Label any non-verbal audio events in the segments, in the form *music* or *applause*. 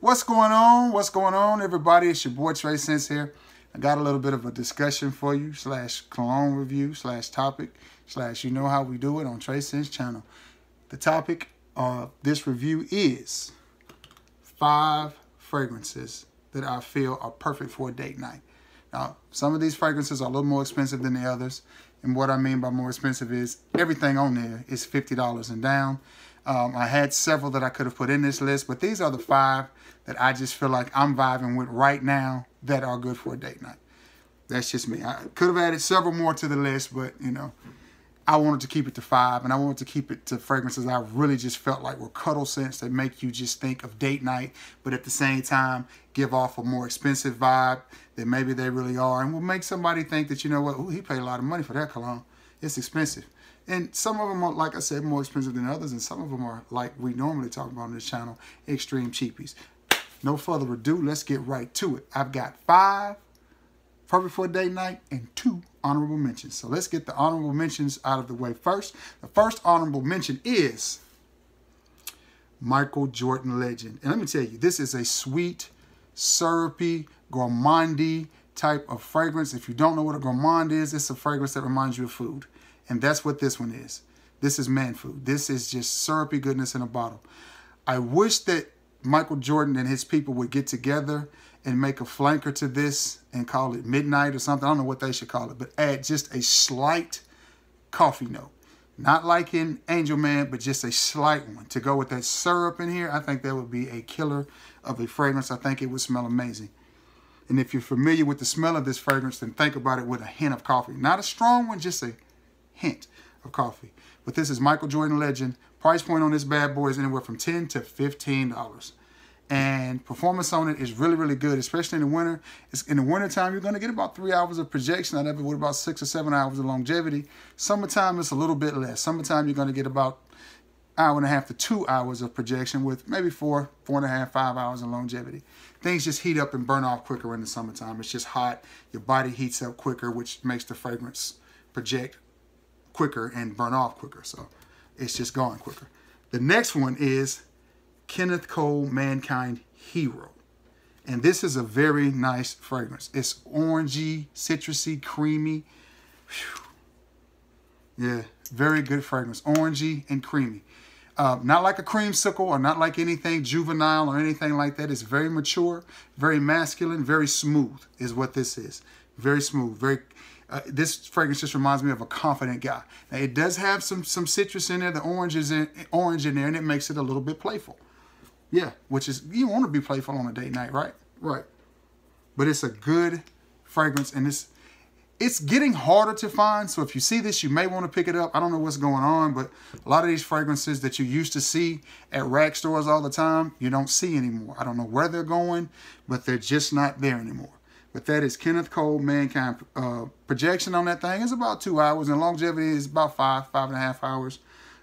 What's going on? What's going on, everybody? It's your boy TraScents here. I got a little bit of a discussion for you, slash cologne review, slash topic, slash you know how we do it on TraScents channel. The topic of this review is five fragrances that I feel are perfect for a date night. Now, some of these fragrances are a little more expensive than the others. And what I mean by more expensive is everything on there is $50 and down. Um, I had several that I could have put in this list, but these are the five that I just feel like I'm vibing with right now that are good for a date night. That's just me. I could have added several more to the list, but you know, I wanted to keep it to five, and I wanted to keep it to fragrances I really just felt like were cuddle scents that make you just think of date night, but at the same time give off a more expensive vibe than maybe they really are, and will make somebody think that you know what, Ooh, he paid a lot of money for that cologne. It's expensive. And some of them are, like I said, more expensive than others, and some of them are, like we normally talk about on this channel, extreme cheapies. No further ado, let's get right to it. I've got five perfect for a date night and two honorable mentions. So let's get the honorable mentions out of the way first. The first honorable mention is Michael Jordan Legend. And let me tell you, this is a sweet, syrupy, gourmandy type of fragrance. If you don't know what a gourmand is, it's a fragrance that reminds you of food. And that's what this one is. This is man food. This is just syrupy goodness in a bottle. I wish that Michael Jordan and his people would get together and make a flanker to this and call it midnight or something. I don't know what they should call it, but add just a slight coffee note. Not like in Angel Man, but just a slight one. To go with that syrup in here, I think that would be a killer of a fragrance. I think it would smell amazing. And if you're familiar with the smell of this fragrance, then think about it with a hint of coffee. Not a strong one, just a hint of coffee. But this is Michael Jordan Legend. Price point on this bad boy is anywhere from 10 to $15. And performance on it is really, really good, especially in the winter. It's, in the wintertime, you're going to get about three hours of projection out of it with about six or seven hours of longevity. Summertime, it's a little bit less. Summertime, you're going to get about hour and a half to two hours of projection with maybe four, four and a half, five hours of longevity. Things just heat up and burn off quicker in the summertime. It's just hot. Your body heats up quicker, which makes the fragrance project quicker and burn off quicker. So it's just going quicker. The next one is Kenneth Cole Mankind Hero. And this is a very nice fragrance. It's orangey, citrusy, creamy. Whew. Yeah, very good fragrance. Orangey and creamy. Uh, not like a creamsicle or not like anything juvenile or anything like that. It's very mature, very masculine, very smooth is what this is. Very smooth, very uh, this fragrance just reminds me of a confident guy. Now, it does have some some citrus in there. The orange is in, orange in there, and it makes it a little bit playful. Yeah, which is you want to be playful on a date night, right? Right. But it's a good fragrance, and it's it's getting harder to find. So if you see this, you may want to pick it up. I don't know what's going on, but a lot of these fragrances that you used to see at rack stores all the time, you don't see anymore. I don't know where they're going, but they're just not there anymore. But that is Kenneth Cole Mankind. Uh, projection on that thing is about two hours, and longevity is about five, five and a half hours.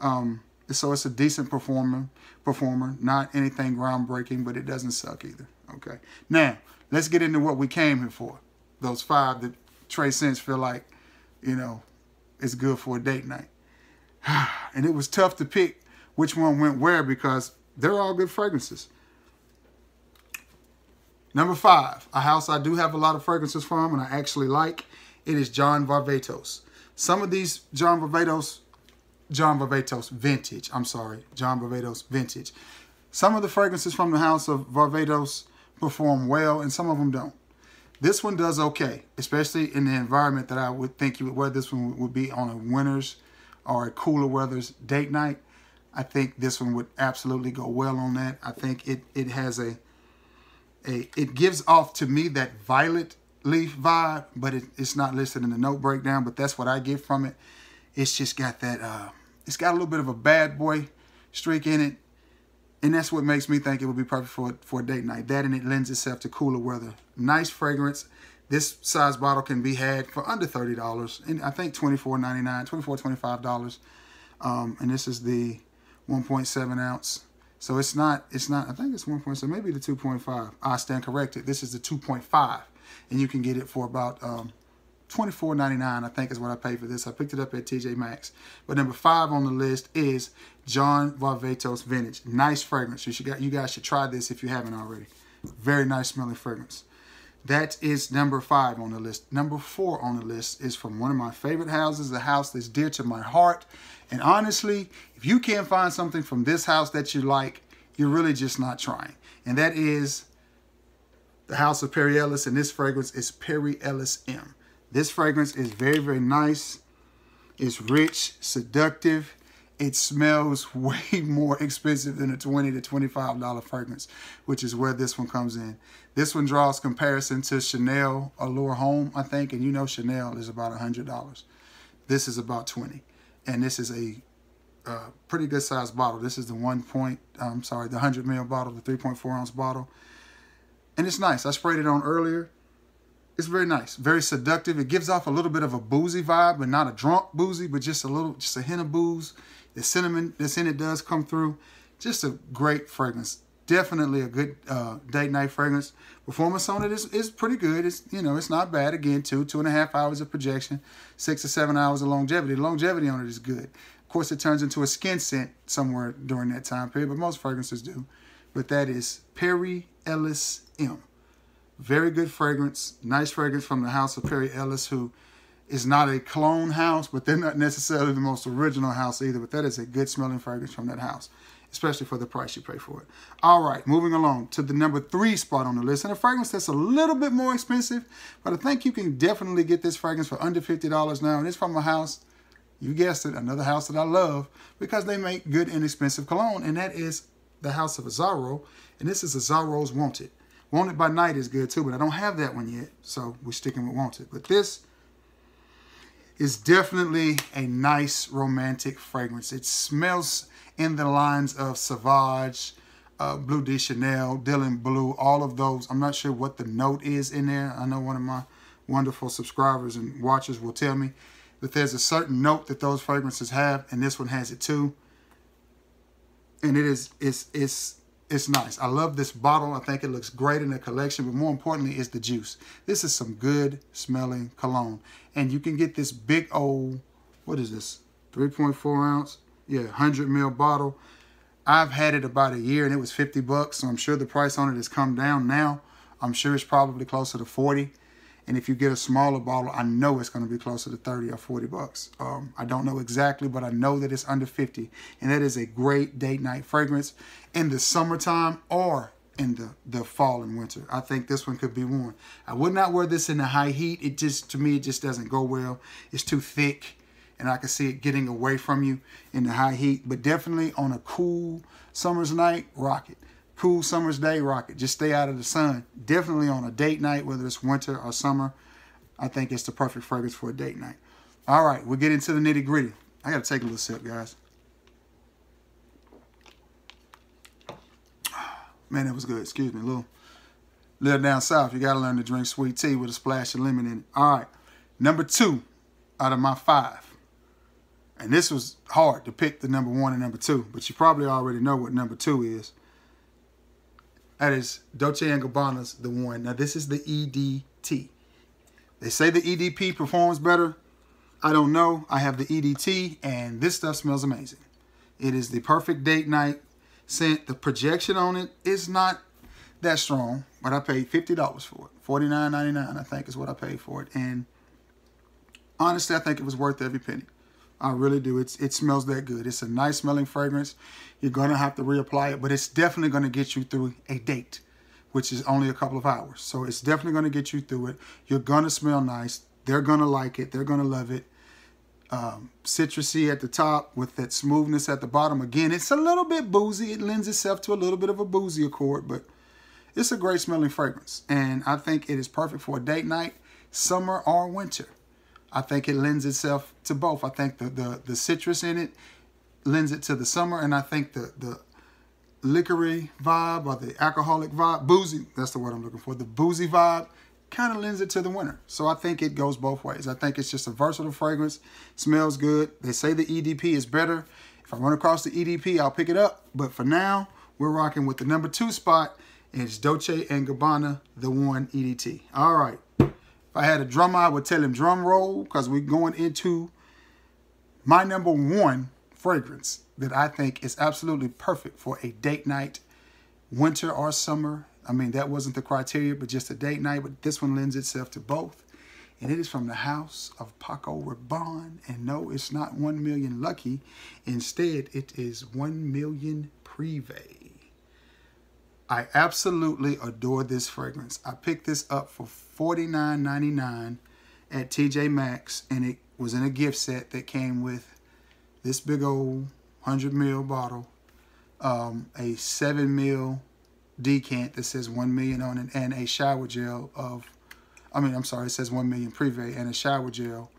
Um, so it's a decent performer, performer, not anything groundbreaking, but it doesn't suck either. Okay. Now, let's get into what we came here for. Those five that TraScents feel like, you know, is good for a date night. *sighs* and it was tough to pick which one went where because they're all good fragrances. Number five, a house I do have a lot of fragrances from and I actually like. It is John Varvatos. Some of these John Varvatos John Varvatos Vintage. I'm sorry, John Varvatos Vintage. Some of the fragrances from the house of Varvatos perform well and some of them don't. This one does okay, especially in the environment that I would think you would wear this one would be on a winter's or a cooler weather's date night. I think this one would absolutely go well on that. I think it, it has a, a, it gives off to me that violet leaf vibe, but it, it's not listed in the note breakdown, but that's what I get from it. It's just got that, uh, it's got a little bit of a bad boy streak in it. And that's what makes me think it would be perfect for, for a date night. That and it lends itself to cooler weather. Nice fragrance. This size bottle can be had for under $30. And I think $24.99, $24, $25. Um, and this is the 1.7 ounce. So it's not, it's not, I think it's 1.7, maybe the 2.5. I stand corrected. This is the 2.5. And you can get it for about um, $24.99, I think is what I paid for this. I picked it up at TJ Maxx. But number five on the list is John Varvatos Vintage. Nice fragrance. You, should, you guys should try this if you haven't already. Very nice smelling fragrance. That is number five on the list. Number four on the list is from one of my favorite houses, a house that's dear to my heart. And honestly, if you can't find something from this house that you like, you're really just not trying. And that is the house of Perry Ellis. And this fragrance is Perry Ellis M. This fragrance is very, very nice. It's rich, seductive. It smells *laughs* way more expensive than a 20 to $25 fragrance, which is where this one comes in. This one draws comparison to Chanel Allure Homme, I think, and you know Chanel is about $100. This is about 20 and this is a uh, pretty good sized bottle. This is the one point, I'm sorry, the 100 ml bottle, the 3.4 ounce bottle. And it's nice. I sprayed it on earlier. It's very nice, very seductive. It gives off a little bit of a boozy vibe, but not a drunk boozy, but just a little, just a hint of booze. The cinnamon that's in it does come through. Just a great fragrance. Definitely a good uh, date night fragrance. Performance on it is, is pretty good. It's you know it's not bad. Again, two two and a half hours of projection, six to seven hours of longevity. The longevity on it is good. Of course, it turns into a skin scent somewhere during that time period, but most fragrances do. But that is Perry Ellis M. Very good fragrance. Nice fragrance from the house of Perry Ellis, who is not a clone house, but they're not necessarily the most original house either. But that is a good smelling fragrance from that house, especially for the price you pay for it. All right, moving along to the number three spot on the list. And a fragrance that's a little bit more expensive, but I think you can definitely get this fragrance for under $50 now. And it's from a house, you guessed it, another house that I love because they make good inexpensive cologne. And that is the house of Azzaro. And this is Azzaro's Wanted. Wanted by Night is good too, but I don't have that one yet, so we're sticking with Wanted. But this is definitely a nice romantic fragrance. It smells in the lines of Sauvage, uh, Bleu de Chanel, Dylan Blue, all of those. I'm not sure what the note is in there. I know one of my wonderful subscribers and watchers will tell me that there's a certain note that those fragrances have, and this one has it too. And it is it's it's it's nice. I love this bottle. I think it looks great in the collection, but more importantly is the juice. This is some good smelling cologne. And you can get this big old, what is this, 3.4 ounce? Yeah, 100 ml bottle. I've had it about a year and it was 50 bucks, so I'm sure the price on it has come down now. I'm sure it's probably closer to 40. And if you get a smaller bottle, I know it's going to be closer to 30 or 40 bucks. Um, I don't know exactly, but I know that it's under 50. And that is a great date night fragrance in the summertime or in the, the fall and winter. I think this one could be worn. I would not wear this in the high heat. It just, to me, it just doesn't go well. It's too thick and I can see it getting away from you in the high heat. But definitely on a cool summer's night, rock it cool summer's day rocket. Just stay out of the sun. Definitely on a date night, whether it's winter or summer. I think it's the perfect fragrance for a date night. All right, we'll get into the nitty gritty. I got to take a little sip, guys. *sighs* Man, that was good. Excuse me. A little, little down south, you got to learn to drink sweet tea with a splash of lemon in it. All right, number two out of my five. And this was hard to pick the number one and number two, but you probably already know what number two is. That is Dolce & Gabbana's the one. Now this is the EDT. They say the EDP performs better. I don't know. I have the EDT and this stuff smells amazing. It is the perfect date night scent. The projection on it is not that strong, but I paid $50 for it. $49.99 I think is what I paid for it. And honestly, I think it was worth every penny. I really do. It's it smells that good. It's a nice smelling fragrance. You're gonna have to reapply it, but it's definitely gonna get you through a date, which is only a couple of hours. So it's definitely gonna get you through it. You're gonna smell nice. They're gonna like it. They're gonna love it. Um, citrusy at the top with that smoothness at the bottom. Again, it's a little bit boozy. It lends itself to a little bit of a boozy accord, but it's a great smelling fragrance. And I think it is perfect for a date night, summer or winter. I think it lends itself to both. I think the, the, the citrus in it lends it to the summer, and I think the, the liquory vibe or the alcoholic vibe, boozy, that's the word I'm looking for, the boozy vibe kind of lends it to the winter. So I think it goes both ways. I think it's just a versatile fragrance, smells good. They say the EDP is better. If I run across the EDP, I'll pick it up. But for now, we're rocking with the number two spot, and it's Dolce & Gabbana, the one EDT. All right. I had a drummer, I would tell him drum roll because we're going into my number one fragrance that I think is absolutely perfect for a date night, winter or summer. I mean, that wasn't the criteria, but just a date night. But this one lends itself to both. And it is from the house of Paco Rabanne. And no, it's not 1 million Lucky. Instead, it is 1 million Privé. I absolutely adore this fragrance. I picked this up for $49.99 at TJ Maxx. And it was in a gift set that came with this big old 100 ml bottle, um, a 7 ml decant that says 1 million on it, and a shower gel of, I mean, I'm sorry, it says 1 million Privé, and a shower gel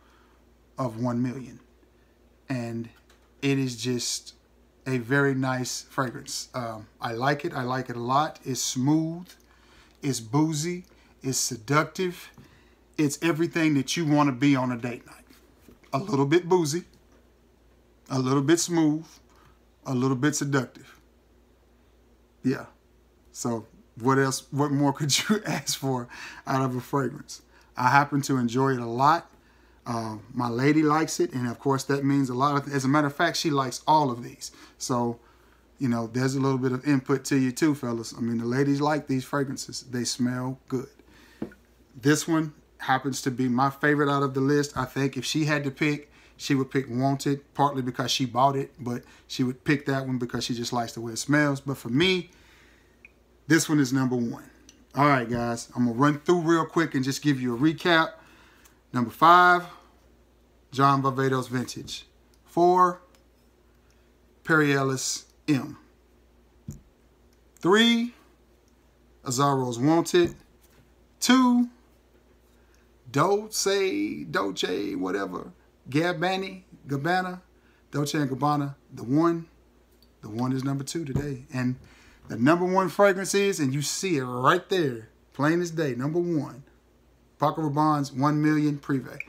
of 1 million. And it is just a very nice fragrance. Um, I like it. I like it a lot. It's smooth. It's boozy. It's seductive. It's everything that you want to be on a date night. A little bit boozy a little bit smooth, a little bit seductive. Yeah. So what else, what more *laughs* could you ask for out of a fragrance? I happen to enjoy it a lot. Uh, my lady likes it, and of course that means a lot. Of, as a matter of fact, she likes all of these. So, you know, there's a little bit of input to you too, fellas. I mean, the ladies like these fragrances. They smell good. This one happens to be my favorite out of the list. I think if she had to pick, she would pick Wanted, partly because she bought it, but she would pick that one because she just likes the way it smells. But for me, this one is number one. All right, guys, I'm going to run through real quick and just give you a recap. Number five, John Varvatos Vintage. Four, Perry Ellis M. Three, Azzaro's Wanted. Two, Dolce, Dolce, whatever, Gabbani, Gabbana, Dolce & Gabbana, the one, the one is number two today. And the number one fragrance is, and you see it right there, plain as day, number one, Paco Rabanne's 1 million Privé.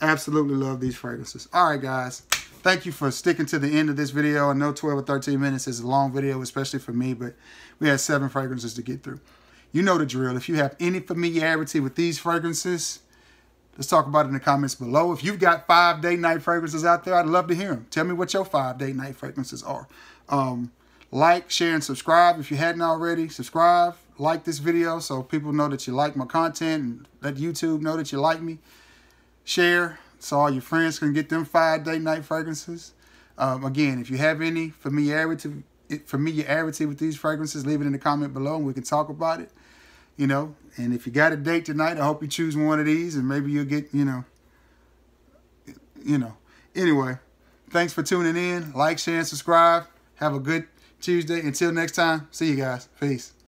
Absolutely love these fragrances. All right, guys. Thank you for sticking to the end of this video. I know 12 or 13 minutes is a long video, especially for me, but we had seven fragrances to get through. You know the drill. If you have any familiarity with these fragrances, Let's talk about it in the comments below. If you've got five day night fragrances out there, I'd love to hear them. Tell me what your five day night fragrances are. Um, like, share, and subscribe. If you hadn't already, subscribe, like this video so people know that you like my content and let YouTube know that you like me. Share so all your friends can get them five date night fragrances. Um, again, if you have any familiarity, familiarity with these fragrances, leave it in the comment below and we can talk about it you know. And if you got a date tonight, I hope you choose one of these, and maybe you'll get, you know, you know. Anyway, thanks for tuning in. Like, share, and subscribe. Have a good Tuesday. Until next time, see you guys. Peace.